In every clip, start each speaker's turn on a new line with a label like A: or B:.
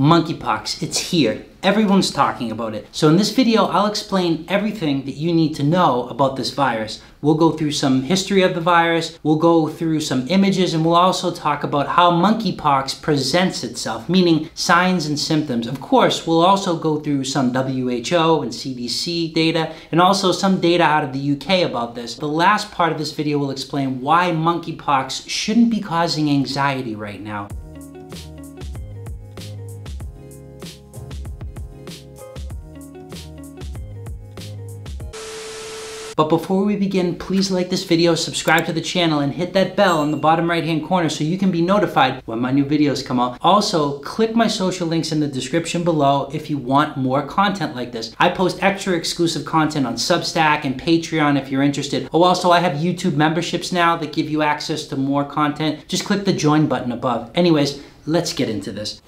A: Monkeypox, it's here. Everyone's talking about it. So in this video, I'll explain everything that you need to know about this virus. We'll go through some history of the virus, we'll go through some images, and we'll also talk about how monkeypox presents itself, meaning signs and symptoms. Of course, we'll also go through some WHO and CDC data, and also some data out of the UK about this. The last part of this video will explain why monkeypox shouldn't be causing anxiety right now. But before we begin, please like this video, subscribe to the channel, and hit that bell in the bottom right hand corner so you can be notified when my new videos come out. Also, click my social links in the description below if you want more content like this. I post extra exclusive content on Substack and Patreon if you're interested. Oh, also, I have YouTube memberships now that give you access to more content. Just click the join button above. Anyways, let's get into this.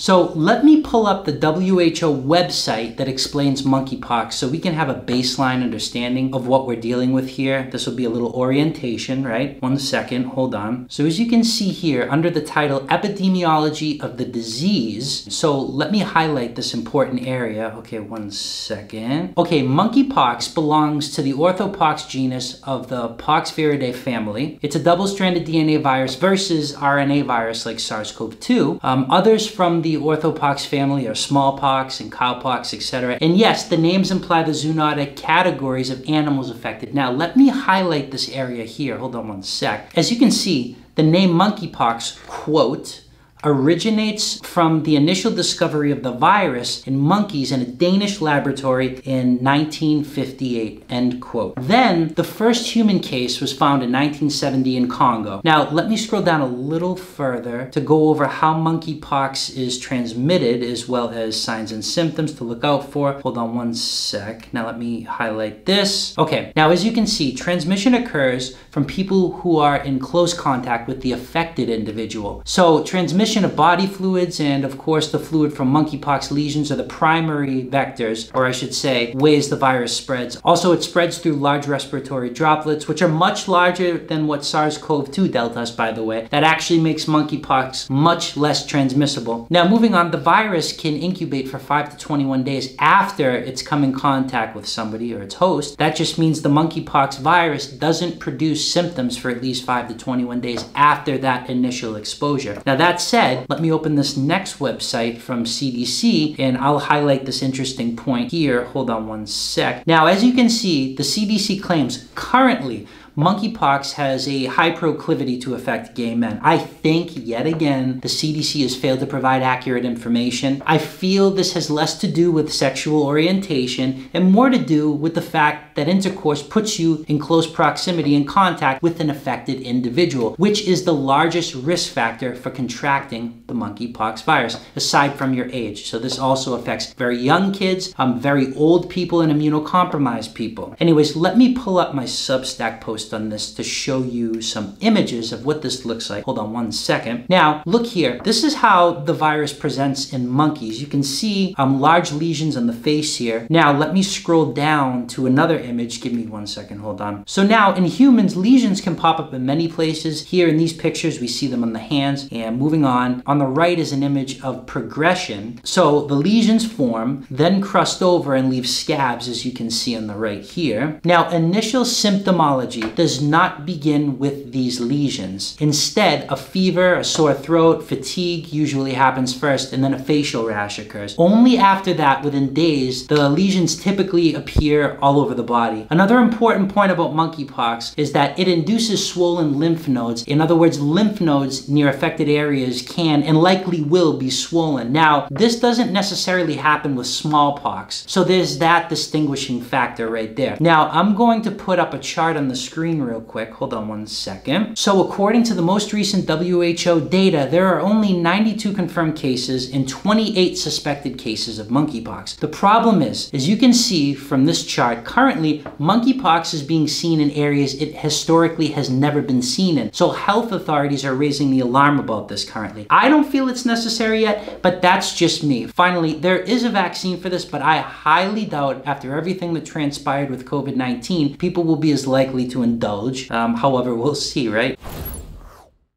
A: So let me pull up the WHO website that explains monkeypox so we can have a baseline understanding of what we're dealing with here. This will be a little orientation, right? One second, hold on. So as you can see here, under the title Epidemiology of the Disease, so let me highlight this important area. Okay, one second. Okay, monkeypox belongs to the orthopox genus of the Poxviridae family. It's a double-stranded DNA virus versus RNA virus like SARS-CoV-2. Um, others from the the orthopox family are smallpox and cowpox, etc. And yes, the names imply the zoonotic categories of animals affected. Now, let me highlight this area here. Hold on one sec. As you can see, the name monkeypox, quote, originates from the initial discovery of the virus in monkeys in a Danish laboratory in 1958, end quote. Then the first human case was found in 1970 in Congo. Now let me scroll down a little further to go over how monkeypox is transmitted as well as signs and symptoms to look out for. Hold on one sec. Now let me highlight this. Okay, now as you can see, transmission occurs from people who are in close contact with the affected individual. So transmission of body fluids and of course the fluid from monkeypox lesions are the primary vectors, or I should say, ways the virus spreads. Also, it spreads through large respiratory droplets, which are much larger than what SARS-CoV-2 dealt us, by the way. That actually makes monkeypox much less transmissible. Now, moving on, the virus can incubate for 5 to 21 days after it's come in contact with somebody or its host. That just means the monkeypox virus doesn't produce symptoms for at least 5 to 21 days after that initial exposure. Now, that said, let me open this next website from CDC and I'll highlight this interesting point here. Hold on one sec. Now, as you can see, the CDC claims currently monkeypox has a high proclivity to affect gay men. I think, yet again, the CDC has failed to provide accurate information. I feel this has less to do with sexual orientation and more to do with the fact that intercourse puts you in close proximity and contact with an affected individual, which is the largest risk factor for contracting the monkeypox virus, aside from your age. So this also affects very young kids, um, very old people, and immunocompromised people. Anyways, let me pull up my Substack post on this to show you some images of what this looks like. Hold on one second. Now, look here. This is how the virus presents in monkeys. You can see um, large lesions on the face here. Now, let me scroll down to another image. Give me one second. Hold on. So now, in humans, lesions can pop up in many places. Here in these pictures, we see them on the hands. And moving on, on the right is an image of progression. So the lesions form, then crust over and leave scabs, as you can see on the right here. Now, initial symptomology does not begin with these lesions. Instead, a fever, a sore throat, fatigue usually happens first, and then a facial rash occurs. Only after that, within days, the lesions typically appear all over the body. Another important point about monkeypox is that it induces swollen lymph nodes. In other words, lymph nodes near affected areas can and likely will be swollen. Now, this doesn't necessarily happen with smallpox, so there's that distinguishing factor right there. Now, I'm going to put up a chart on the screen screen real quick. Hold on one second. So according to the most recent WHO data, there are only 92 confirmed cases and 28 suspected cases of monkeypox. The problem is, as you can see from this chart, currently monkeypox is being seen in areas it historically has never been seen in. So health authorities are raising the alarm about this currently. I don't feel it's necessary yet, but that's just me. Finally, there is a vaccine for this, but I highly doubt after everything that transpired with COVID-19, people will be as likely to indulge. Um, however, we'll see, right?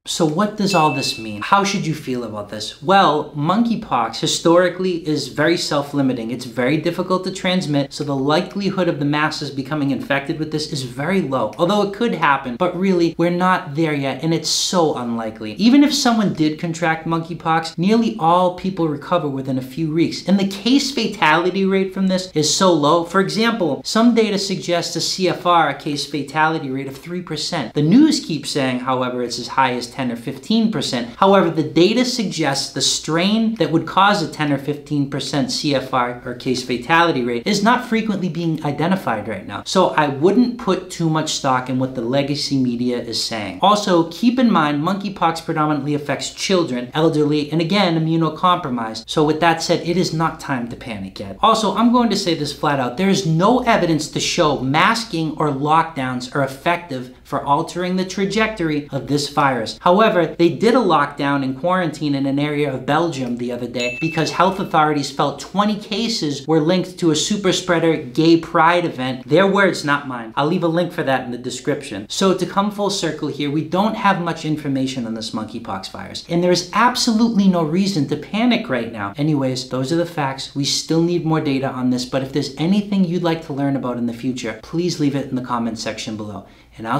A: So what does all this mean? How should you feel about this? Well, monkeypox historically is very self-limiting. It's very difficult to transmit, so the likelihood of the masses becoming infected with this is very low. Although it could happen, but really, we're not there yet, and it's so unlikely. Even if someone did contract monkeypox, nearly all people recover within a few weeks. And the case fatality rate from this is so low. For example, some data suggests a CFR, a case fatality rate of 3%. The news keeps saying, however, it's as high as 10 or 15%. However, the data suggests the strain that would cause a 10 or 15% CFR or case fatality rate is not frequently being identified right now. So I wouldn't put too much stock in what the legacy media is saying. Also, keep in mind monkeypox predominantly affects children, elderly, and again, immunocompromised. So with that said, it is not time to panic yet. Also, I'm going to say this flat out. There is no evidence to show masking or lockdowns are effective for altering the trajectory of this virus. However, they did a lockdown and quarantine in an area of Belgium the other day because health authorities felt 20 cases were linked to a super spreader gay pride event. Their words, not mine. I'll leave a link for that in the description. So to come full circle here, we don't have much information on this monkeypox virus, and there is absolutely no reason to panic right now. Anyways, those are the facts. We still need more data on this, but if there's anything you'd like to learn about in the future, please leave it in the comment section below and I'll